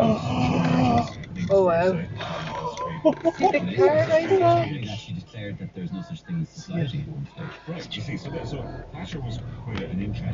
Oh wow. See the card I? She declared that there's no such thing as society at. Right, you see, so, that, so Thatcher was quite an interesting.